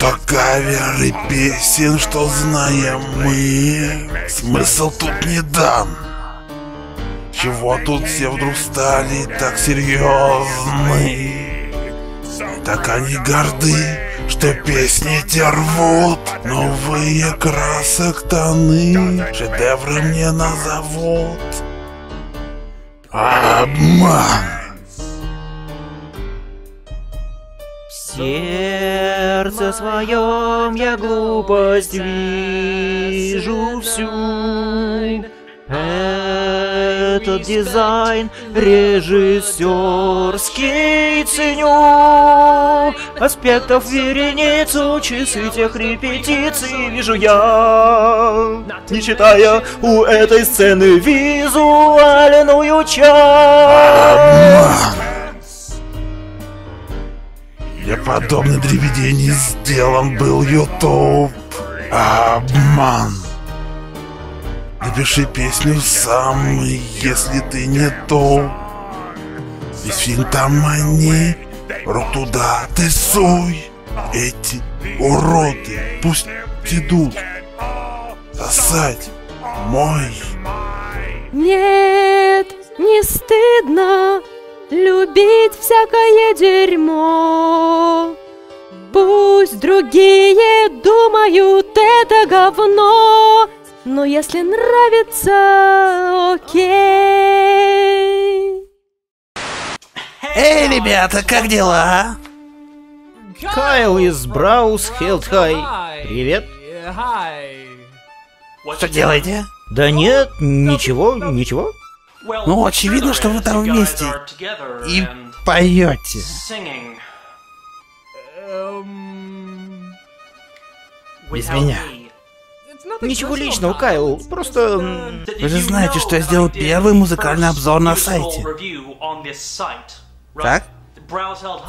Это каверы песен, что знаем мы. Смысл тут не дан. Чего тут все вдруг стали так серьезны? Так они горды, что песни те рвут Новые красок тоны Шедевры мне назовут Обман сердце своем я глупость вижу всю. Этот дизайн режиссерский ценю. Аспектов вереницу, часы тех репетиций вижу я. Не читая у этой сцены визуальную часть. Я подобный DVD не сделан был YouTube Обман. Напиши песню сам, если ты не то Весь фильм там они Рук туда ты суй. Эти уроды пусть идут. Сосать мой. Нет, не стыдно любить всякое дерьмо. Пусть другие думают это говно, но если нравится, окей. Эй, ребята, как дела? Кайл из Браус Хелд Хай. Привет. Что делаете? Да нет, ничего, ничего. Ну, очевидно, что вы там вместе и поете. Без меня. Ничего личного, Кайл. Просто... Вы же знаете, что я сделал первый музыкальный обзор на сайте. Так?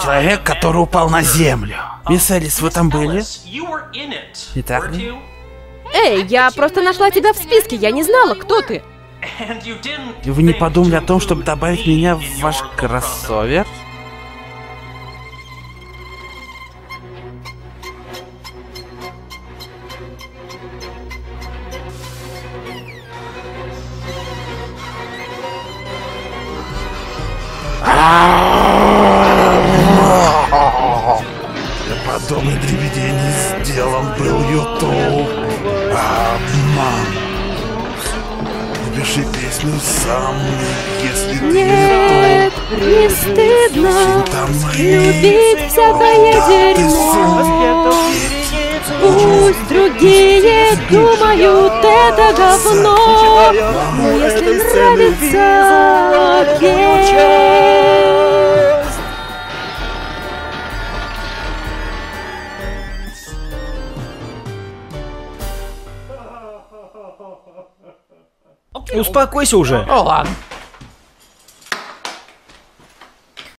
Человек, который упал на землю. Мисс Элис, вы там были? Не так ли? Эй, я просто нашла тебя в списке, я не знала, кто ты. Вы не подумали о том, чтобы добавить меня в ваш кроссовер? Я подобный DVD не сделан был YouTube Обман Напиши песню сам, если ты Нет, не стыдно любить всякое дерьмо. Пусть другие думают это говно, но если нравится, окей. Успокойся уже. О, ладно.